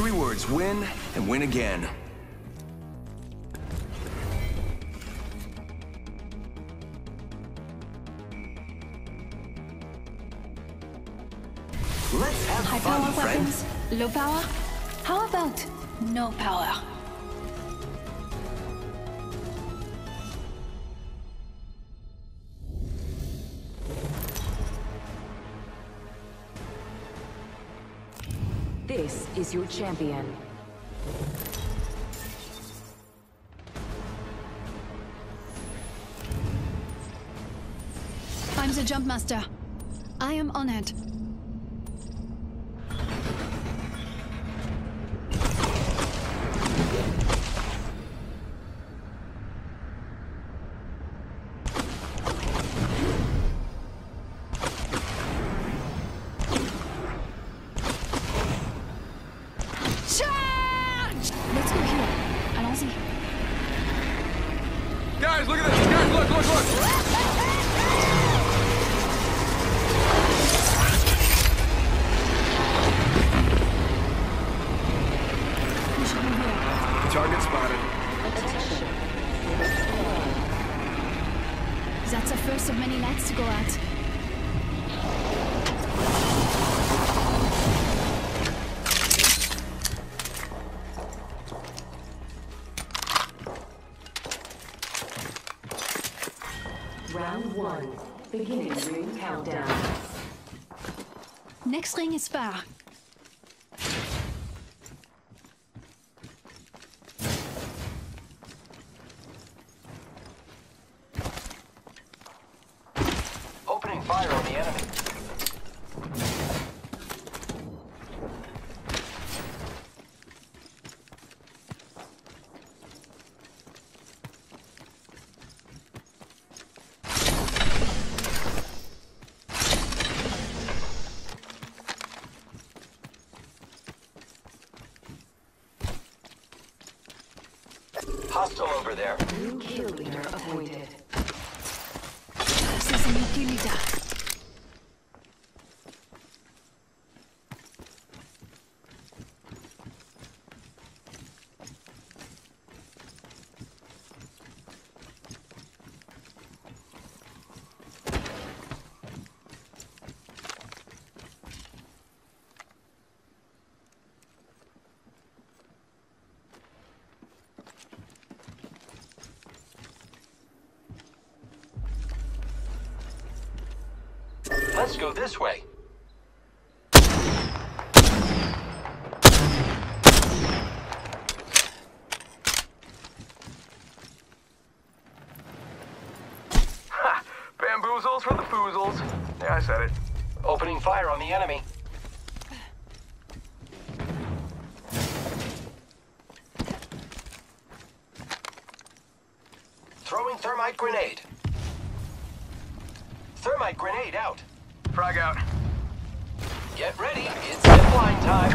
Three words, win and win again. Let's have High fun, power friend. weapons, low power. How about no power? Is your champion. I'm the jump master. I am honored. That's the first of many lights to go out. Round one. Beginning ring countdown. Next ring is far. Opening fire on the enemy. Hostile over there. New kill leader appointed. Let's go this way. Ha! Bamboozles for the foozles. Yeah, I said it. Opening fire on the enemy. Throwing thermite grenade. Thermite grenade out. Frag out. Get ready, it's zipline time.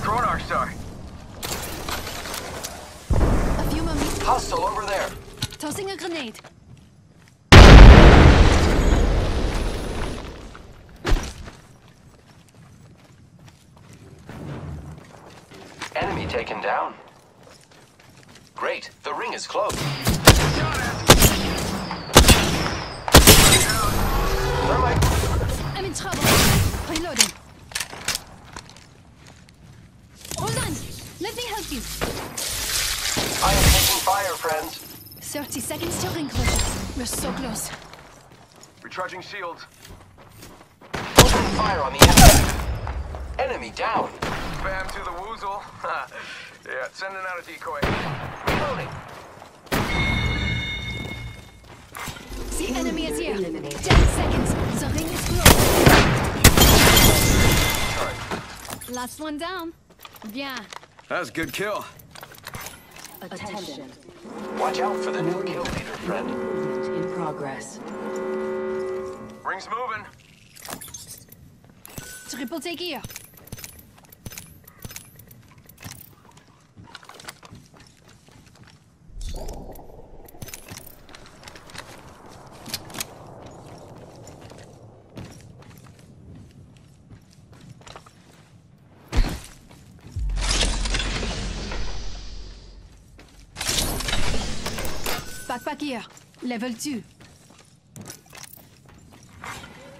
Chronar Star. A few more meters. Hostile over there. Tossing a grenade. Enemy taken down. Great, the ring is closed. Thermite. I'm in trouble. Reloading. Hold on. Let me help you. I am taking fire, friends. 30 seconds till ring closure. We're so close. Recharging shields. Opening fire on the enemy. Enemy down. Bam to the woozle. yeah, sending out a decoy. Reloading. The enemy is here. eliminated. 10 seconds. The ring is closed. Last one down. Bien. That was a good kill. Attention. Watch out for the new kill leader, friend. Movement in progress. Ring's moving. Triple take here. Here. Level 2.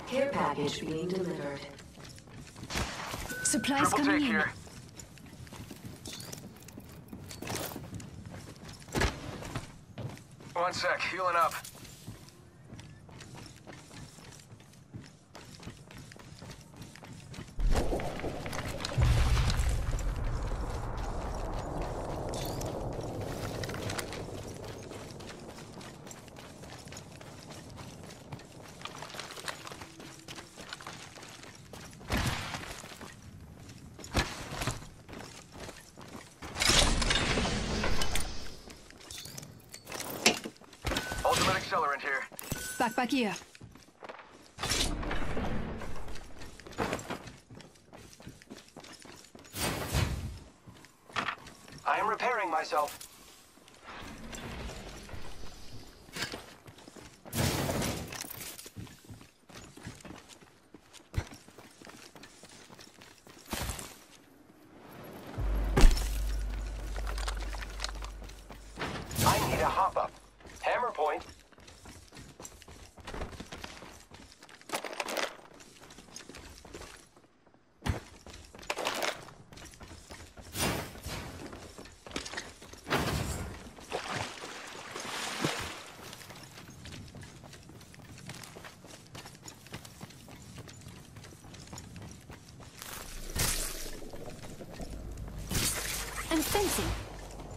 Care package being delivered. Supplies Triple coming in. here. One sec, healing up. Ultimate accelerant here. Backpack here. I am repairing myself. I need a hop up. Hammer point. And fencing.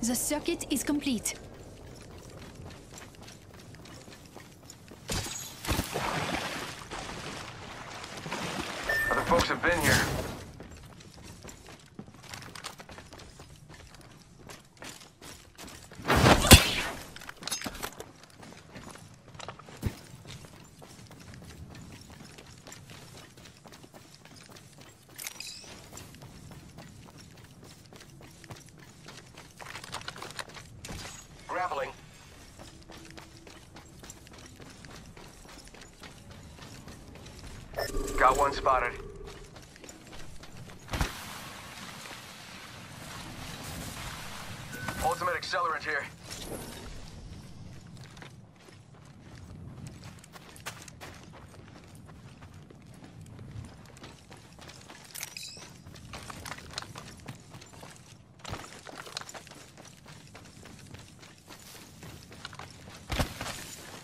The circuit is complete. Other folks have been here. Grappling. Got one spotted. Ultimate accelerant here.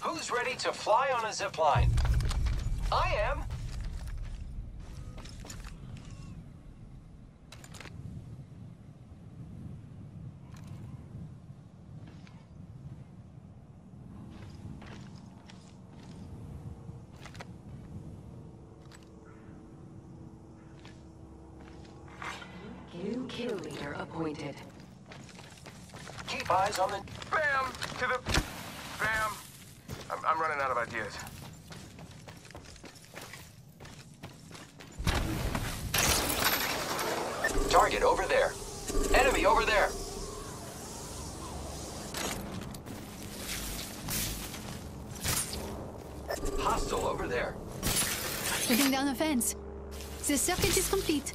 Who's ready to fly on a zip line? I am. New kill leader appointed. Keep eyes on the. Bam! To the... Bam! I'm, I'm running out of ideas. Target over there. Enemy over there. Hostile over there. Taking down the fence. The circuit is complete.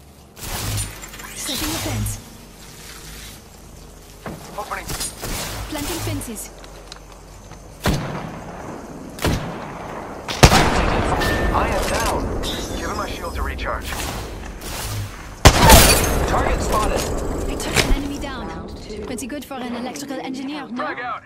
Setting a fence. Opening. Planting fences. I am down. Giving my shield to recharge. Target spotted. I took an enemy down. Pretty good for an electrical engineer, no? Frag out!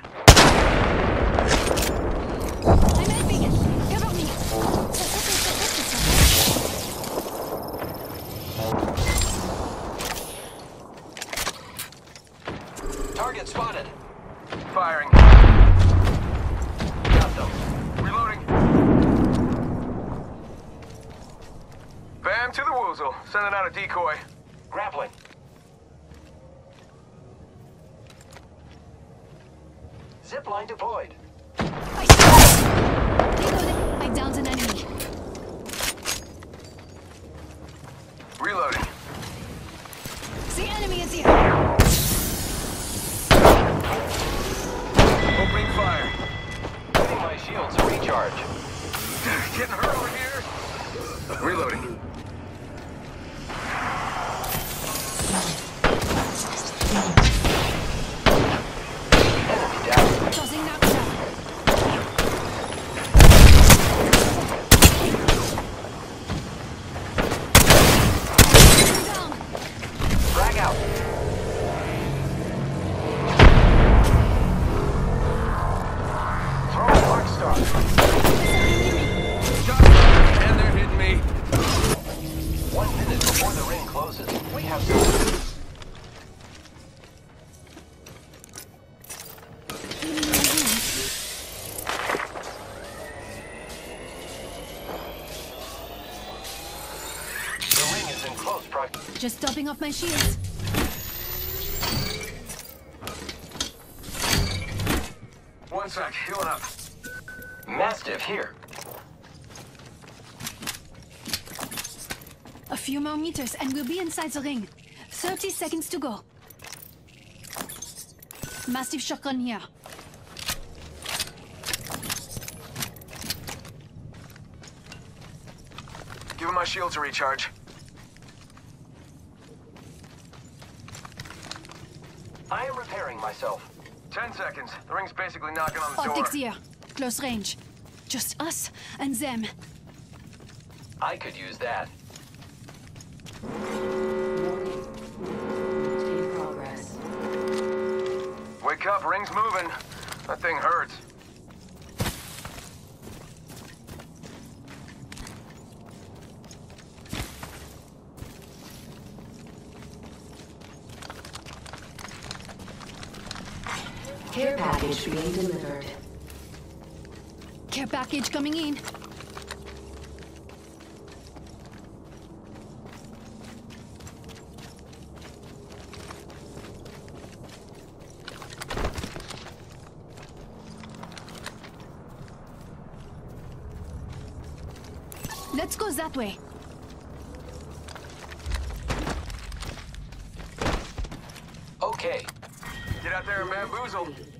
Target spotted. Firing. Got them. Reloading. Bam to the woozle. Sending out a decoy. Grappling. Zip line deployed. To. Getting hurt over here. Reloading. Just topping off my shields. One sec, healing up. Mastiff here. A few more meters and we'll be inside the ring. 30 seconds to go. Mastiff shotgun here. Giving my shield to recharge. Repairing myself. Ten seconds. The ring's basically knocking on the oh, door. Optics here. Uh, close range. Just us and them. I could use that. Warning. Movement progress. Wake up, ring's moving. That thing hurts. Care package being delivered. Care package coming in. Let's go that way. Okay. Get out there and bamboozle.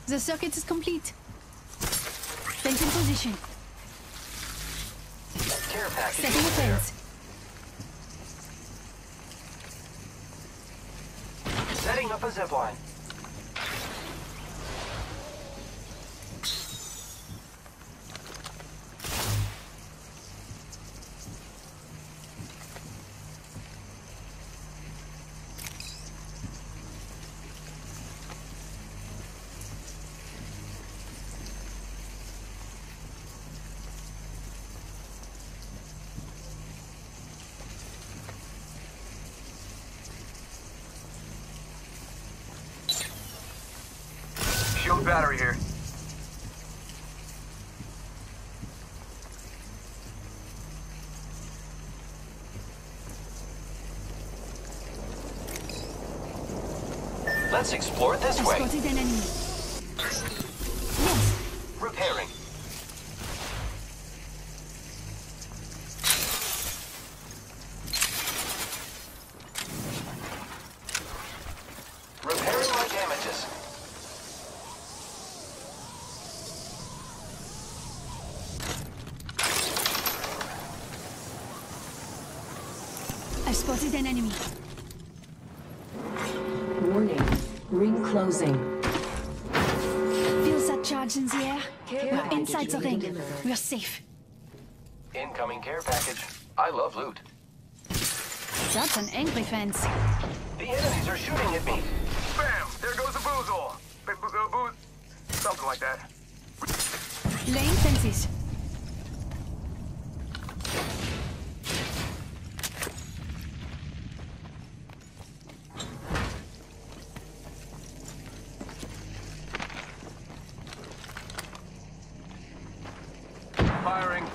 The circuit is complete. Fence in position. Care package. Setting a fence. Setting up a zipline. Shield battery here. Let's explore this I way. spotted an enemy. Yes, Repairing. Repairing my damages. I spotted an enemy. Warning. Ring closing. Feels that charge in the air? Care We're inside the ring. delivered. We're safe. Incoming care package. I love loot. That's an angry fence. The enemies are shooting at me. Bam! There goes a boozle. Boo- boo- boo- boo- Something like that. Laying fences. Firing.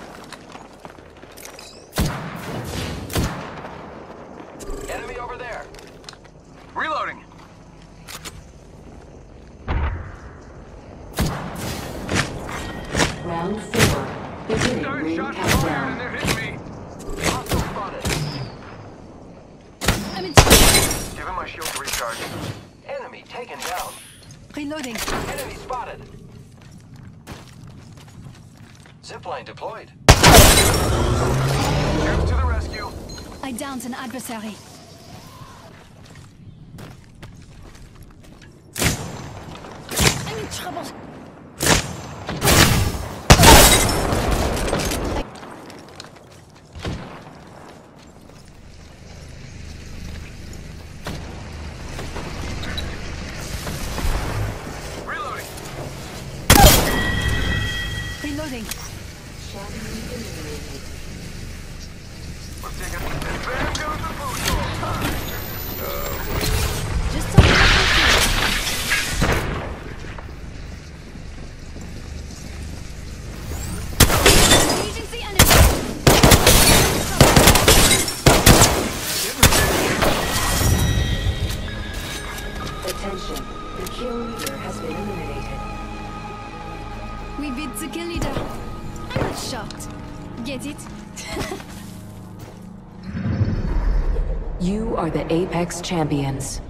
Enemy over there. Reloading. Round four. Beginning Darn ring shot fired and countdown. they're hitting me. Hostile spotted. In Giving my shield to recharge. Enemy taken down. reloading. Enemy spotted. Zipline deployed. Troops to the rescue. I downed an adversary. I'm in trouble. Reloading. Champion eliminated. Beat the kill. I'm not shocked. Get it? You are the Apex Champions.